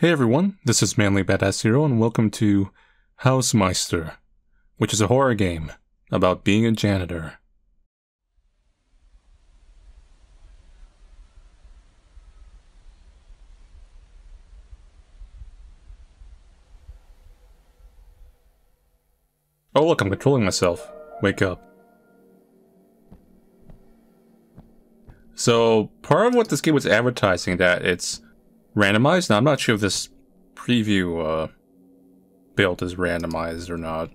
Hey everyone, this is Manly Badass Hero and welcome to Hausmeister, which is a horror game about being a janitor. Oh look, I'm controlling myself. Wake up. So, part of what this game was advertising that it's randomized. Now, I'm not sure if this preview uh, build is randomized or not.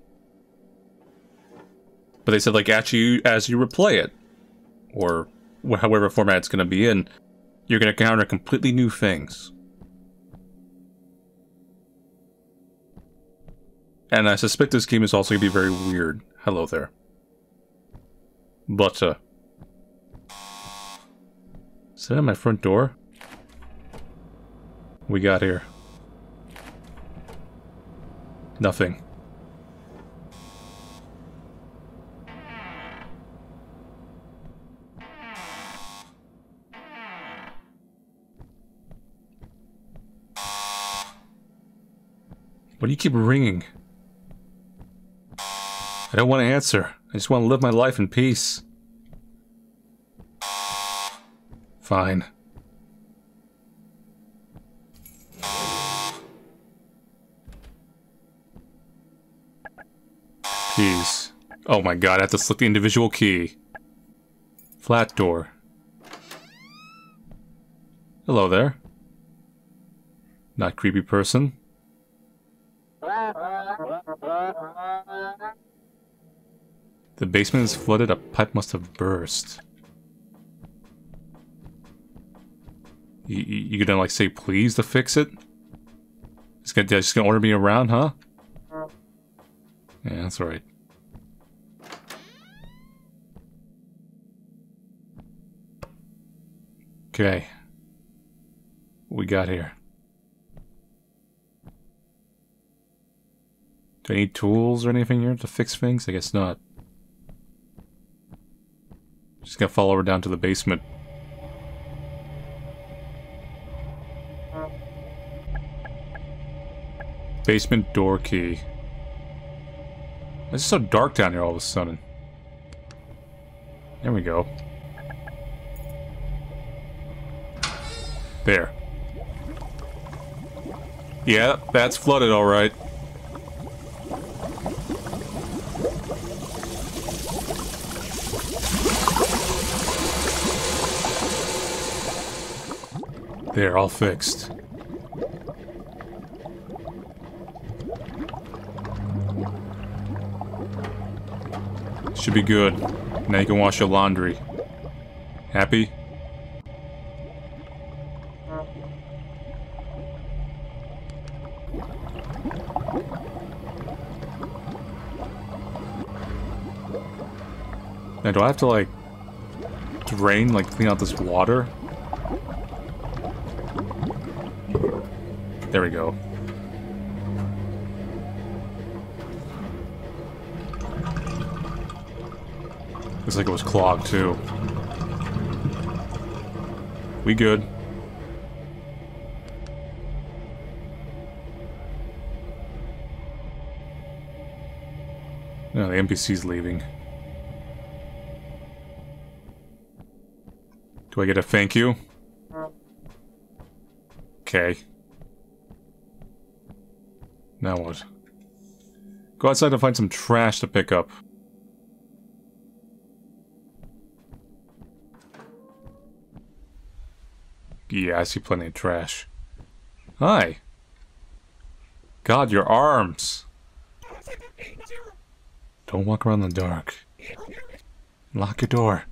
But they said, like, actually, as you replay it, or however format it's going to be in, you're going to encounter completely new things. And I suspect this game is also going to be very weird. Hello there. But, uh... Is that at my front door? We got here? Nothing. Why do you keep ringing? I don't want to answer. I just want to live my life in peace. Fine. Jeez. Oh my god, I have to select the individual key. Flat door. Hello there. Not creepy person. The basement is flooded, a pipe must have burst. You, you, gonna like say please to fix it? Just just gonna order me around, huh? Yeah, that's right. Okay. We got here? Do I need tools or anything here to fix things? I guess not. Just gonna follow her down to the basement. Basement door key. It's just so dark down here all of a sudden. There we go. There. Yeah, that's flooded alright. There, all fixed. Should be good. Now you can wash your laundry. Happy? Now do I have to like drain, like clean out this water? There we go. Looks like it was clogged too. We good. No, the NPC's leaving. Do I get a thank you? Okay. Now what? Go outside to find some trash to pick up. Yeah, I see plenty of trash. Hi. God, your arms. Don't walk around in the dark. Lock your door.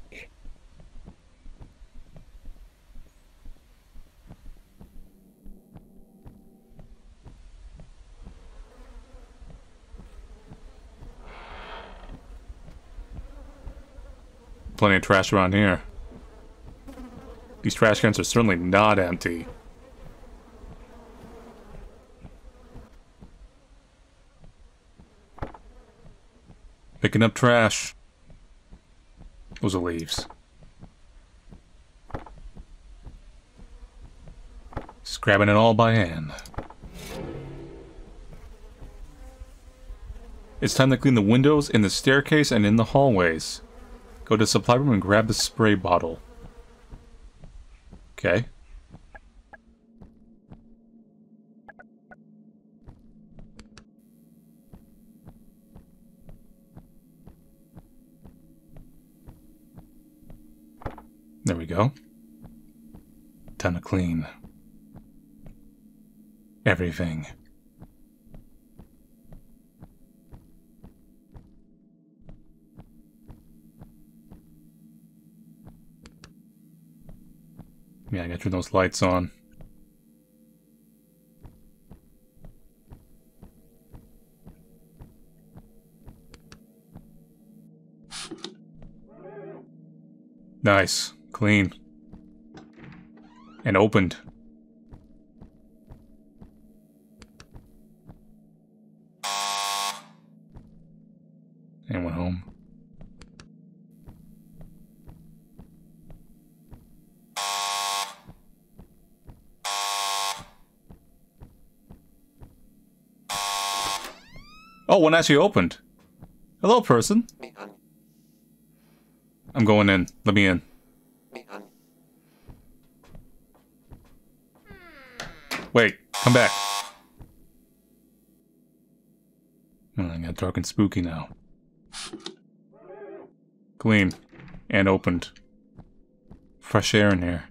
Plenty of trash around here. These trash cans are certainly not empty. Picking up trash. Those are leaves. Just grabbing it all by hand. It's time to clean the windows in the staircase and in the hallways. Go to supply room and grab the spray bottle. Okay. There we go. Time to clean. Everything. Yeah, I got turn those lights on. Nice. Clean. And opened. Oh, one actually opened. Hello, person. I'm going in. Let me in. Wait, come back. Oh, I got dark and spooky now. Clean. And opened. Fresh air in here.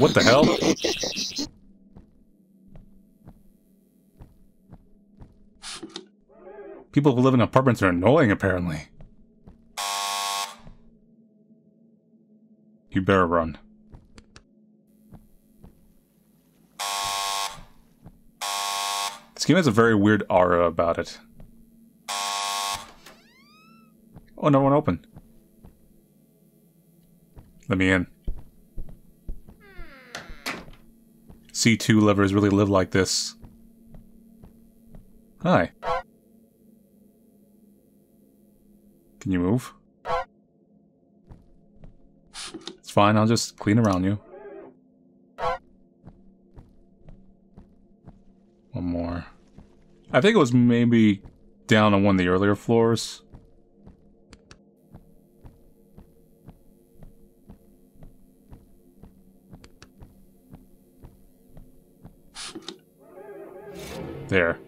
What the hell? People who live in apartments are annoying, apparently. You better run. This game has a very weird aura about it. Oh, no one open. Let me in. C2 lovers really live like this. Hi. Can you move? It's fine, I'll just clean around you. One more. I think it was maybe down on one of the earlier floors. There.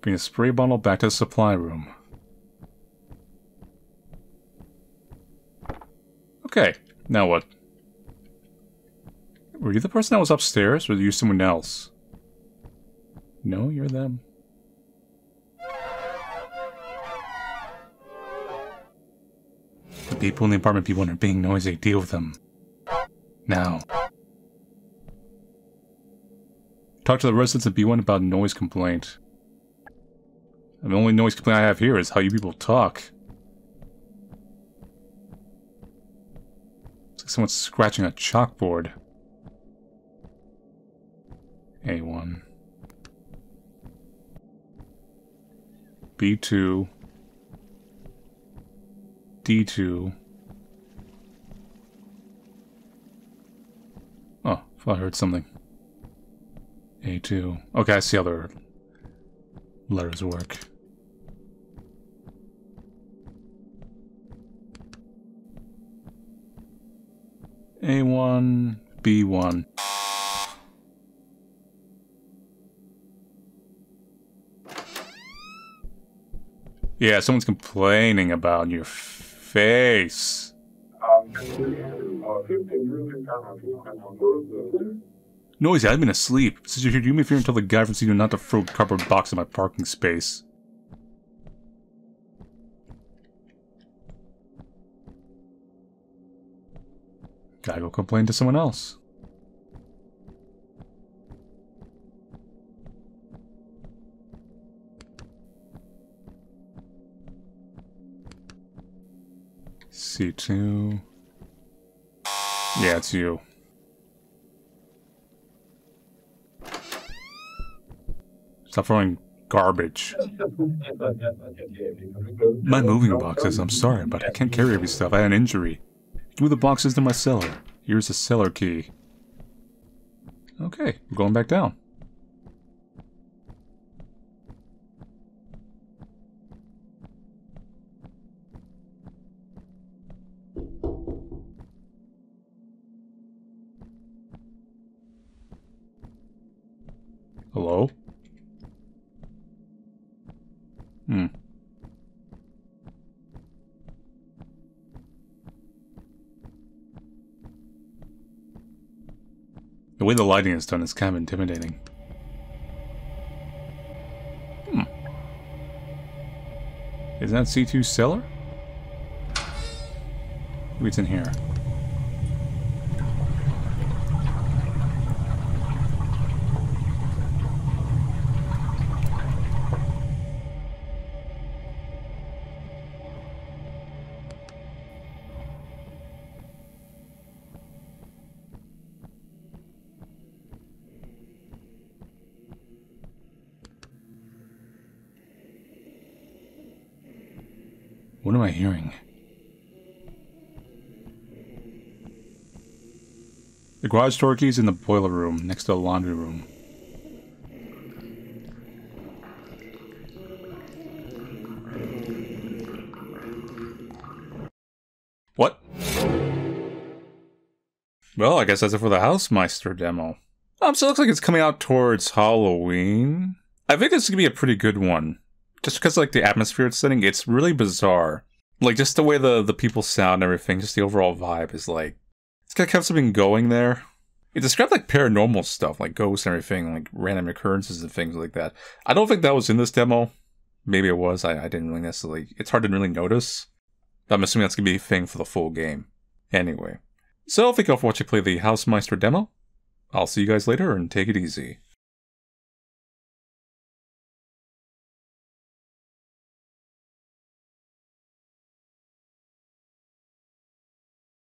Bring the spray bottle back to the supply room. Okay, now what? Were you the person that was upstairs, or were you someone else? No, you're them. The people in the apartment people are being noisy. Deal with them. Now. Talk to the residents of B1 about noise complaint. And the only noise complaint I have here is how you people talk. It's like someone's scratching a chalkboard. A1. B2. D2. Oh, I I heard something. A2. Okay, I see how their letters work. A1, B1. Yeah, someone's complaining about your face. Noisy, I've been asleep. Since you're here, do me a favor and tell the guy from C2 not to throw a cardboard box in my parking space. Gotta go complain to someone else. C2. Yeah, it's you. Stop throwing garbage. My moving boxes, I'm sorry, but I can't carry every stuff. I had an injury. Move the boxes to my cellar. Here's the cellar key. Okay, we're going back down. Hello? Way the lighting is done is kind of intimidating. Hmm. Is that C2 cellar? Maybe it's in here. What am I hearing? The garage door key's in the boiler room, next to the laundry room. What? Well, I guess that's it for the Hausmeister demo. Um, so it looks like it's coming out towards Halloween. I think this is gonna be a pretty good one just because like the atmosphere it's setting, it's really bizarre. Like just the way the the people sound and everything, just the overall vibe is like it's got kept something going there. It described like paranormal stuff, like ghosts and everything, like random occurrences and things like that. I don't think that was in this demo. Maybe it was. I, I didn't really necessarily. It's hard to really notice. But I'm assuming that's gonna be a thing for the full game. Anyway, so thank you all for watching play the Hausmeister demo. I'll see you guys later and take it easy.